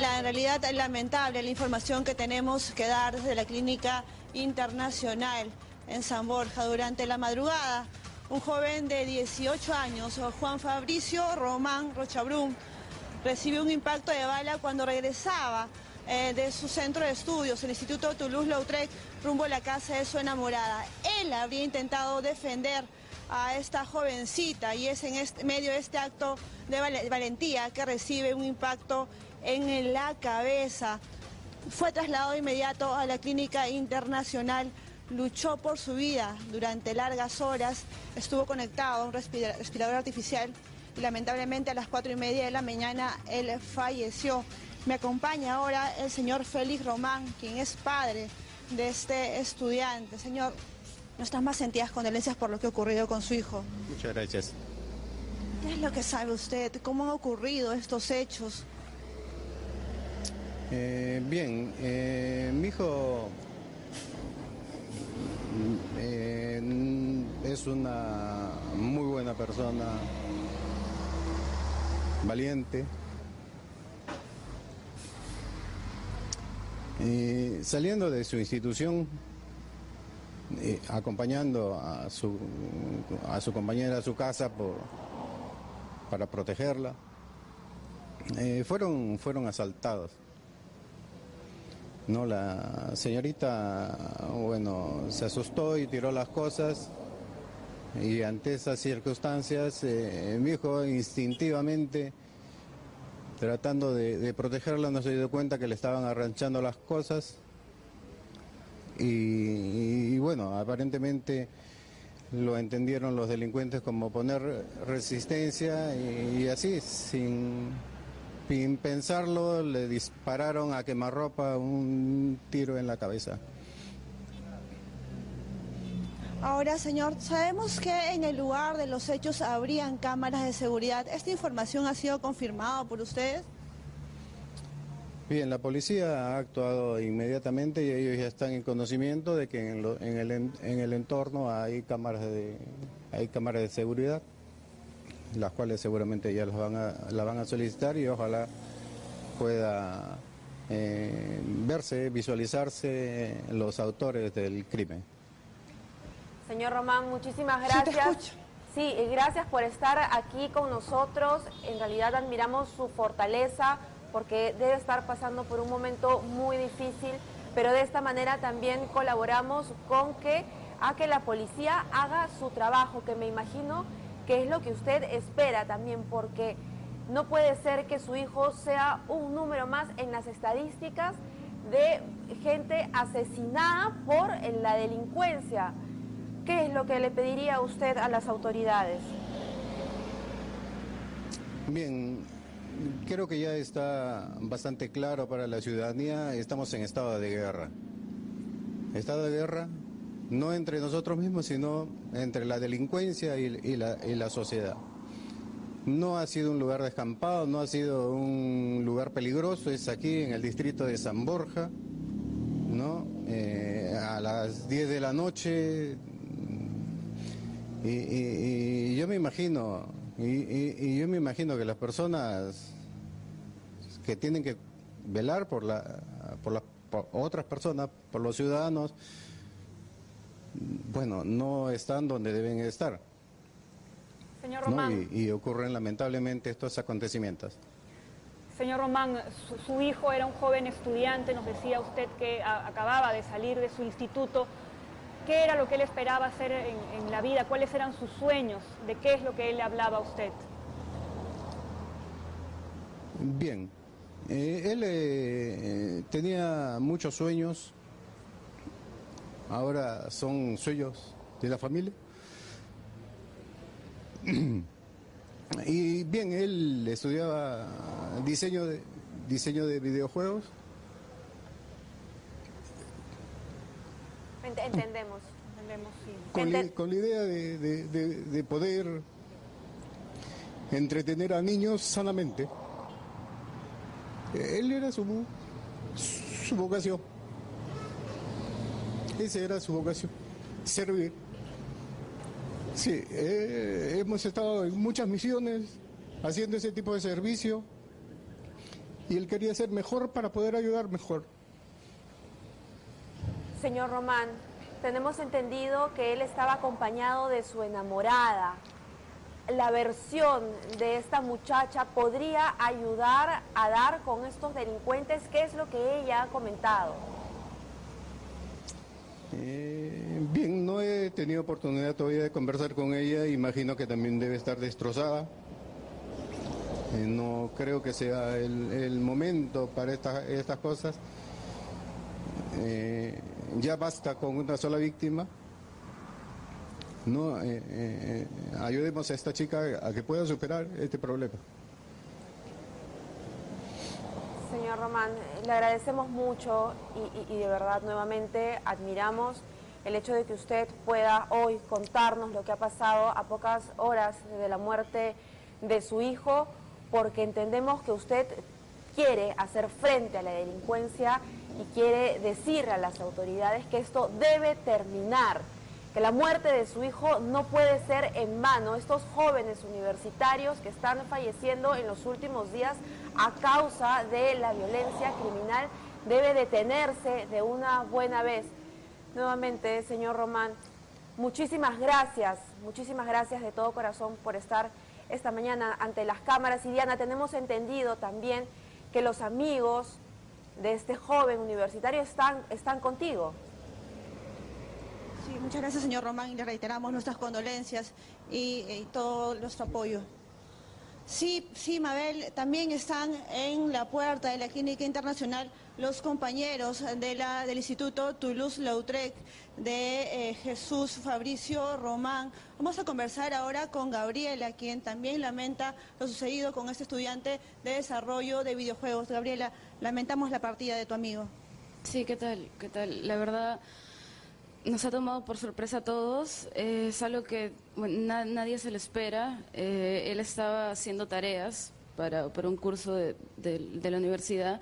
La realidad es lamentable la información que tenemos que dar desde la clínica internacional en San Borja durante la madrugada. Un joven de 18 años, Juan Fabricio Román Rochabrún, recibió un impacto de bala cuando regresaba eh, de su centro de estudios, el Instituto Toulouse-Lautrec, rumbo a la casa de su enamorada. Él habría intentado defender a esta jovencita y es en este, medio de este acto de valentía que recibe un impacto en la cabeza. Fue trasladado inmediato a la clínica internacional, luchó por su vida durante largas horas, estuvo conectado a un respirador artificial y lamentablemente a las cuatro y media de la mañana él falleció. Me acompaña ahora el señor Félix Román, quien es padre de este estudiante. Señor, nuestras más sentidas condolencias por lo que ha ocurrido con su hijo. Muchas gracias. ¿Qué es lo que sabe usted? ¿Cómo han ocurrido estos hechos? Eh, bien, eh, mi hijo eh, es una muy buena persona, valiente. saliendo de su institución, acompañando a su, a su compañera a su casa por, para protegerla, fueron, fueron asaltados. No, la señorita, bueno, se asustó y tiró las cosas y ante esas circunstancias eh, mi hijo instintivamente, tratando de, protegerla, no se dio cuenta que le estaban arranchando las cosas. Y, bueno, aparentemente lo entendieron los delincuentes como poner resistencia y así, sin sin pensarlo, le dispararon a quemarropa un tiro en la cabeza. Ahora, señor, sabemos que en el lugar de los hechos habrían cámaras de seguridad. ¿Esta información ha sido confirmada por ustedes? Bien, la policía ha actuado inmediatamente y ellos ya están en conocimiento de que en, el, en el, entorno hay cámaras de, hay cámaras de seguridad las cuales seguramente ya las van a, la van a solicitar y ojalá pueda eh, verse, visualizarse los autores del crimen. Señor Román, muchísimas gracias. Sí, gracias por estar aquí con nosotros. En realidad admiramos su fortaleza porque debe estar pasando por un momento muy difícil, pero de esta manera también colaboramos con que a que la policía haga su trabajo, que me imagino que es lo que usted espera también, porque no puede ser que su hijo sea un número más en las estadísticas de gente asesinada por la delincuencia. ¿Qué es lo que le pediría usted a las autoridades? Bien, creo que ya está bastante claro para la ciudadanía, estamos en estado de guerra. Estado de guerra no entre nosotros mismos, sino entre la delincuencia y, la, sociedad. No ha sido un lugar descampado, no ha sido un lugar peligroso, es aquí en el distrito de San Borja, ¿no? Eh, a las 10 de la noche. Y, yo me imagino, y, yo me imagino que las personas que tienen que velar por, la, por las otras personas, por los ciudadanos, bueno, no están donde deben estar. Señor Román. Y, ocurren lamentablemente estos acontecimientos. Señor Román, su, hijo era un joven estudiante, nos decía usted que acababa de salir de su instituto. ¿Qué era lo que él esperaba hacer en, la vida? ¿Cuáles eran sus sueños? ¿De qué es lo que él le hablaba a usted? Bien, eh, él eh, tenía muchos sueños, ahora son sueños de la familia. Y bien, él estudiaba diseño de, diseño de videojuegos. Entendemos, entendemos, sí. Con, la idea de, poder entretener a niños sanamente. Él era su, su vocación. Esa era su vocación, servir. Sí, eh, hemos estado en muchas misiones haciendo ese tipo de servicio y él quería ser mejor para poder ayudar mejor. Señor Román, tenemos entendido que él estaba acompañado de su enamorada. La versión de esta muchacha podría ayudar a dar con estos delincuentes. ¿Qué es lo que ella ha comentado? Eh, bien, no he tenido oportunidad todavía de conversar con ella. Imagino que también debe estar destrozada. Eh, no creo que sea el, momento para estas cosas. Eh, ya basta con una sola víctima. No, ayudemos a esta chica a que pueda superar este problema. Román, le agradecemos mucho y, de verdad nuevamente admiramos el hecho de que usted pueda hoy contarnos lo que ha pasado a pocas horas de la muerte de su hijo, porque entendemos que usted quiere hacer frente a la delincuencia y quiere decir a las autoridades que esto debe terminar que la muerte de su hijo no puede ser en vano. Estos jóvenes universitarios que están falleciendo en los últimos días a causa de la violencia criminal debe detenerse de una buena vez. Nuevamente, señor Román, muchísimas gracias, muchísimas gracias de todo corazón por estar esta mañana ante las cámaras. Y Diana, tenemos entendido también que los amigos de este joven universitario están, están contigo. Sí, muchas gracias, señor Román, y le reiteramos nuestras condolencias y, y todo nuestro apoyo. Sí, sí, Mabel, también están en la puerta de la Clínica Internacional los compañeros del Instituto Toulouse-Lautrec de eh, Jesús Fabricio Román. Vamos a conversar ahora con Gabriela, quien también lamenta lo sucedido con este estudiante de desarrollo de videojuegos. Gabriela, lamentamos la partida de tu amigo. Sí, ¿qué tal? ¿Qué tal? La verdad nos ha tomado por sorpresa a todos. Eh, es algo que nadie se le espera. Eh, él estaba haciendo tareas para, un curso de, la universidad.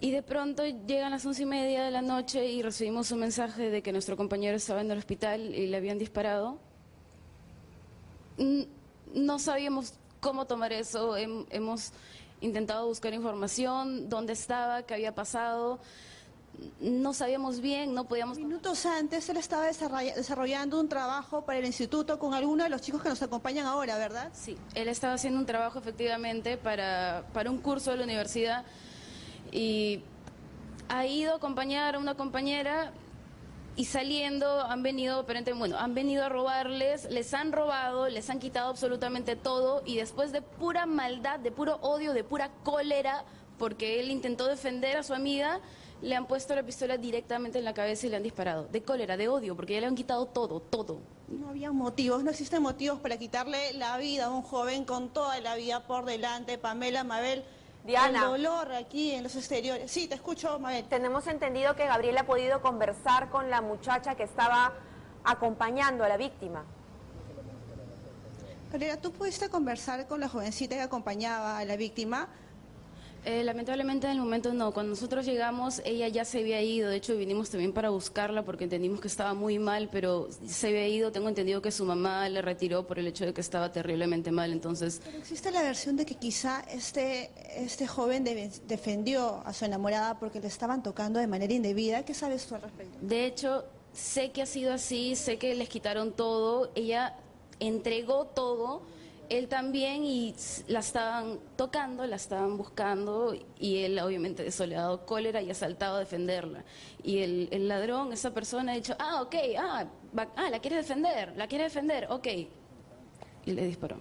Y de pronto llegan las once y media de la noche y recibimos un mensaje de que nuestro compañero estaba en el hospital y le habían disparado. No sabíamos cómo tomar eso. Hemos intentado buscar información, dónde estaba, qué había pasado no sabíamos bien, no podíamos... Minutos antes él estaba desarrollando un trabajo para el instituto con algunos de los chicos que nos acompañan ahora, ¿verdad? Sí, él estaba haciendo un trabajo efectivamente para, para un curso de la universidad y ha ido a acompañar a una compañera y saliendo han venido, aparentemente, bueno, han venido a robarles, les han robado, les han quitado absolutamente todo y después de pura maldad, de puro odio, de pura cólera, porque él intentó defender a su amiga, le han puesto la pistola directamente en la cabeza y le han disparado. De cólera, de odio, porque ya le han quitado todo, todo. No había motivos, no existen motivos para quitarle la vida a un joven con toda la vida por delante. Pamela, Mabel, Diana. El dolor aquí en los exteriores. Sí, te escucho, Mabel. Tenemos entendido que Gabriela ha podido conversar con la muchacha que estaba acompañando a la víctima. Gabriela, ¿tú pudiste conversar con la jovencita que acompañaba a la víctima? Eh, lamentablemente en el momento no. Cuando nosotros llegamos, ella ya se había ido. De hecho, vinimos también para buscarla porque entendimos que estaba muy mal, pero se había ido. Tengo entendido que su mamá le retiró por el hecho de que estaba terriblemente mal. Entonces. Pero existe la versión de que quizá este este joven defendió a su enamorada porque le estaban tocando de manera indebida. ¿Qué sabes tú al respecto? De hecho, sé que ha sido así. Sé que les quitaron todo. Ella entregó todo él también y la estaban tocando, la estaban buscando y él obviamente eso le ha dado cólera y ha saltado a defenderla. Y el, ladrón, esa persona ha dicho, ah, ok, ah, ah, la quiere defender, la quiere defender, ok. Y le disparó.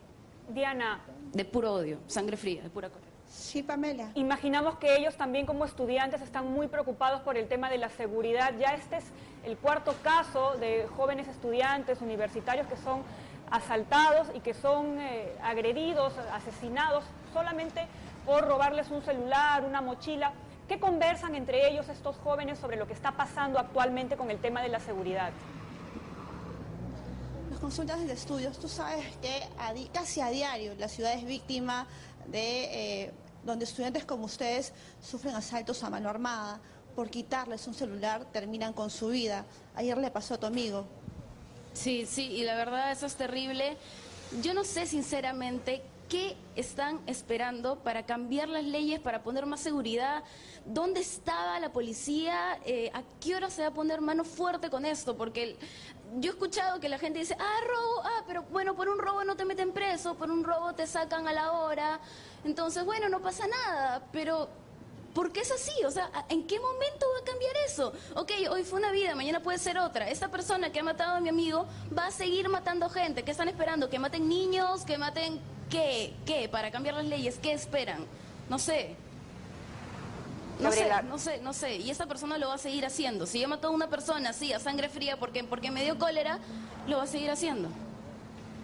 Diana. De puro odio, sangre fría, de pura cólera. Sí, Pamela. Imaginamos que ellos también como estudiantes están muy preocupados por el tema de la seguridad. Ya este es el cuarto caso de jóvenes estudiantes universitarios que son asaltados y que son eh, agredidos, asesinados solamente por robarles un celular, una mochila. ¿Qué conversan entre ellos estos jóvenes sobre lo que está pasando actualmente con el tema de la seguridad? Las consultas de estudios, tú sabes que casi a diario la ciudad es víctima de eh, donde estudiantes como ustedes sufren asaltos a mano armada. Por quitarles un celular terminan con su vida. Ayer le pasó a tu amigo. Sí, sí, y la verdad eso es terrible. Yo no sé sinceramente ¿Qué están esperando para cambiar las leyes, para poner más seguridad? ¿Dónde estaba la policía? Eh, ¿A qué hora se va a poner mano fuerte con esto? Porque yo he escuchado que la gente dice, ah, robo, ah, pero bueno, por un robo no te meten preso, por un robo te sacan a la hora. Entonces, bueno, no pasa nada, pero ¿Por qué es así? O sea, ¿en qué momento va a cambiar eso? Ok, hoy fue una vida, mañana puede ser otra. Esta persona que ha matado a mi amigo va a seguir matando gente. ¿Qué están esperando? ¿Que maten niños? ¿Que maten qué? ¿Qué? Para cambiar las leyes, ¿qué esperan? No sé. No sé, no sé, no sé. Y esa persona lo va a seguir haciendo. Si yo mató a una persona así, a sangre fría, porque, porque me dio cólera, lo va a seguir haciendo.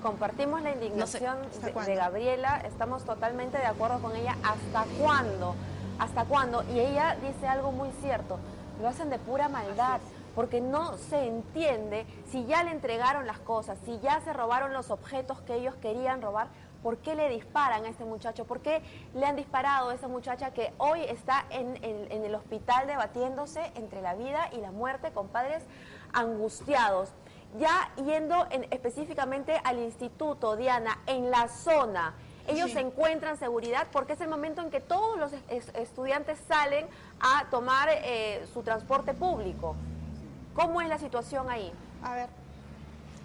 Compartimos la indignación de Gabriela, estamos totalmente de acuerdo con ella. ¿Hasta cuándo? ¿Hasta cuándo? Y ella dice algo muy cierto, lo hacen de pura maldad, porque no se entiende si ya le entregaron las cosas, si ya se robaron los objetos que ellos querían robar, ¿por qué le disparan a este muchacho? ¿Por qué le han disparado a esa muchacha que hoy está en, el hospital debatiéndose entre la vida y la muerte con padres angustiados? Ya yendo específicamente al instituto, Diana, en la zona, ellos encuentran seguridad porque es el momento en que todos los estudiantes salen a tomar eh, su transporte público. ¿Cómo es la situación ahí? A ver,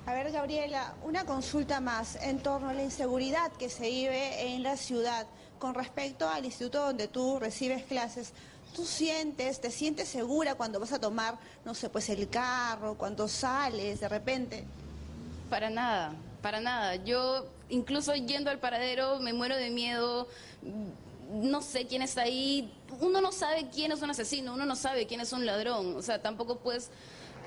a ver, Gabriela, una consulta más en torno a la inseguridad que se vive en la ciudad con respecto al instituto donde tú recibes clases. ¿Tú sientes, te sientes segura cuando vas a tomar, no sé, pues el carro, cuando sales de repente? Para nada, para nada. Yo incluso yendo al paradero me muero de miedo, no sé quién está ahí, uno no sabe quién es un asesino, uno no sabe quién es un ladrón, o sea, tampoco puedes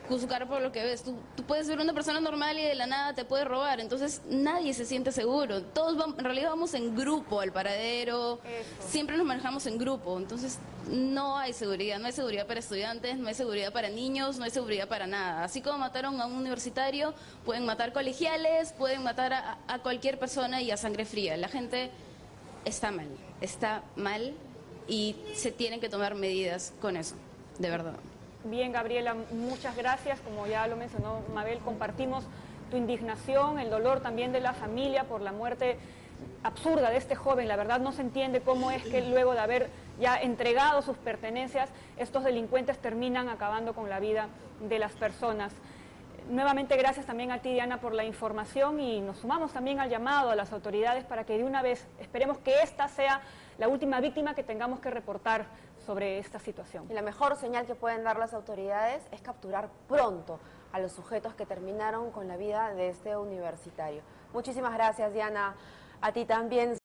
juzgar por lo que ves. Tú, puedes ver una persona normal y de la nada te puede robar. Entonces nadie se siente seguro. Todos vamos, en realidad vamos en grupo al paradero. Siempre nos manejamos en grupo. Entonces no hay seguridad. No hay seguridad para estudiantes, no hay seguridad para niños, no hay seguridad para nada. Así como mataron a un universitario, pueden matar colegiales, pueden matar a, a cualquier persona y a sangre fría. La gente está mal. Está mal y se tienen que tomar medidas con eso. De verdad. Bien, Gabriela, muchas gracias. Como ya lo mencionó Mabel, compartimos tu indignación, el dolor también de la familia por la muerte absurda de este joven. La verdad no se entiende cómo es que luego de haber ya entregado sus pertenencias, estos delincuentes terminan acabando con la vida de las personas. Nuevamente gracias también a ti, Diana, por la información y nos sumamos también al llamado a las autoridades para que de una vez esperemos que esta sea la última víctima que tengamos que reportar sobre esta situación. Y la mejor señal que pueden dar las autoridades es capturar pronto a los sujetos que terminaron con la vida de este universitario. Muchísimas gracias, Diana. A ti también.